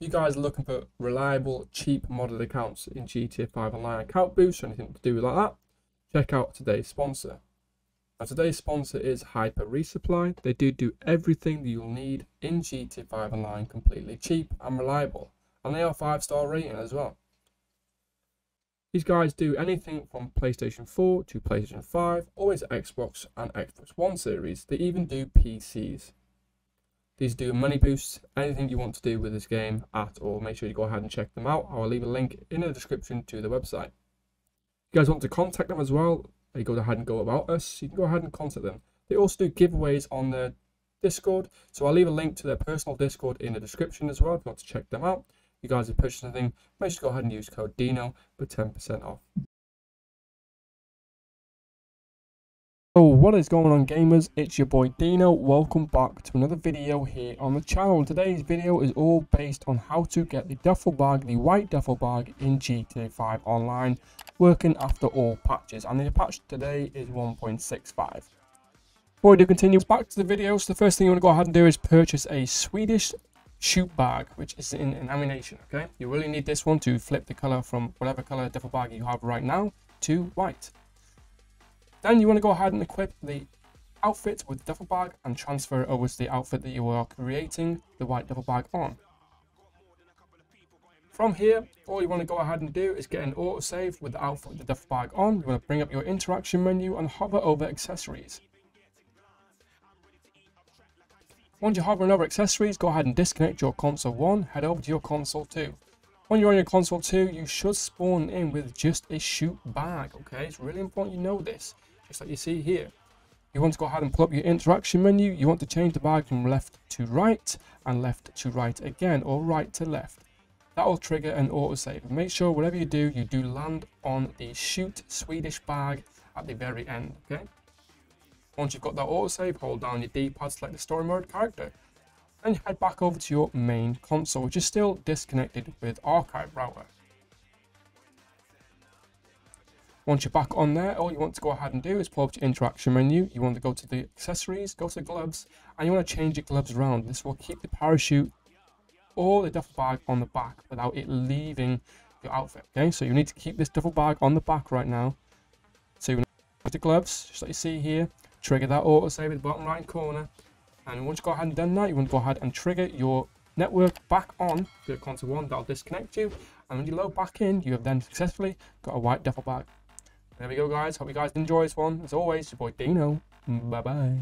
you guys are looking for reliable, cheap modded accounts in GTA 5 Online account boosts or anything to do with like that, check out today's sponsor. Now today's sponsor is Hyper Resupply. They do do everything that you'll need in GTA 5 Online completely cheap and reliable. And they are 5 star rating as well. These guys do anything from PlayStation 4 to PlayStation 5, always Xbox and Xbox One series. They even do PCs. These do money boosts, anything you want to do with this game at all. Make sure you go ahead and check them out. I will leave a link in the description to the website. If you guys want to contact them as well, you go ahead and go about us, you can go ahead and contact them. They also do giveaways on their Discord, so I'll leave a link to their personal Discord in the description as well if you want to check them out you guys are purchasing anything, make sure to go ahead and use code DINO for 10% off. Oh, what is going on gamers? It's your boy Deano. Welcome back to another video here on the channel. Today's video is all based on how to get the duffel bag, the white duffel bag in GTA 5 Online, working after all patches. And the patch today is 1.65. Before we do continue, back to the video. So the first thing you want to go ahead and do is purchase a Swedish chute bag, which is in an Ammu-Nation, okay? You really need this one to flip the color from whatever color duffel bag you have right now to white. Then you want to go ahead and equip the outfit with duffel bag and transfer it over to the outfit that you are creating the white duffel bag on. From here, all you want to go ahead and do is get an autosave with the outfit with the duffel bag on. You want to bring up your interaction menu and hover over accessories. Once you hover over accessories, go ahead and disconnect your console 1, head over to your console 2. When you're on your console 2, you should spawn in with just a chute bag, okay? It's really important you know this, just like you see here. You want to go ahead and pull up your interaction menu. You want to change the bag from left to right and left to right again, or right to left. That will trigger an autosave. Make sure whatever you do, you do land on the chute Swedish bag at the very end, okay? Once you've got that autosave, hold down your D-pad, select the story mode character, and head back over to your main console, which is still disconnected with Arcai Router. Once you're back on there, all you want to go ahead and do is pull up your interaction menu. You want to go to the accessories, go to the gloves, and you want to change your gloves around. This will keep the parachute or the duffel bag on the back without it leaving your outfit. Okay, so you need to keep this duffel bag on the back right now. So you want to put the gloves, just like you see here, trigger that autosave in the bottom right corner. And once you go ahead and done that, you want to go ahead and trigger your network back on to console one. That'll disconnect you. And when you load back in, you have then successfully got a white duffel bag. There we go, guys. Hope you guys enjoy this one. As always, your boy Deano. Bye bye.